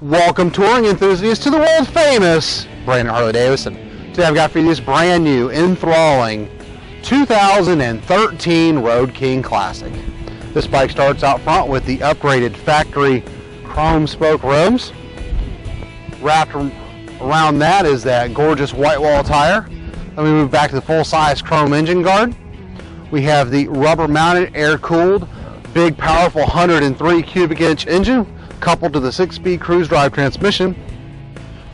Welcome touring enthusiasts to the world famous Brandon Harley Davidson. Today I've got for you this brand new, enthralling 2013 Road King Classic. This bike starts out front with the upgraded factory chrome spoke rims. Wrapped around that is that gorgeous white wall tire. Let me move back to the full-size chrome engine guard. We have the rubber mounted air cooled big powerful 103 cubic inch engine coupled to the six speed cruise drive transmission,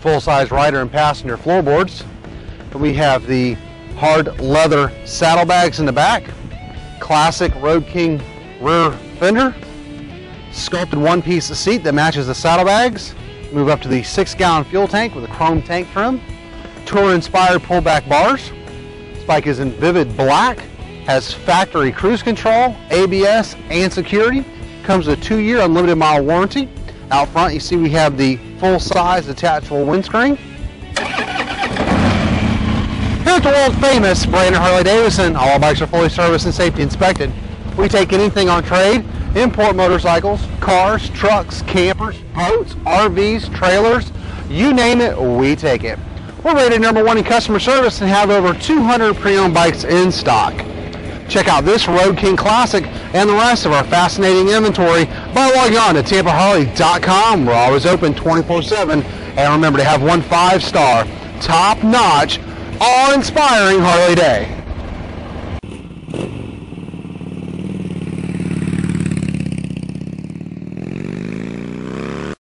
full size rider and passenger floorboards. We have the hard leather saddlebags in the back, classic Road King rear fender, sculpted one piece seat that matches the saddlebags. Move up to the six gallon fuel tank with a chrome tank trim, tour inspired pullback bars. This bike is in vivid black has factory cruise control, ABS, and security. Comes with a two-year unlimited mile warranty. Out front, you see we have the full-size detachable windscreen. Here at the world famous Brandon Harley Davidson, all bikes are fully serviced and safety inspected. We take anything on trade, import motorcycles, cars, trucks, campers, boats, RVs, trailers, you name it, we take it. We're rated number one in customer service and have over 200 pre-owned bikes in stock. Check out this Road King Classic and the rest of our fascinating inventory by logging on to TampaHarley.com. We're always open 24-7. And remember to have one five-star, top-notch, awe-inspiring Harley Day.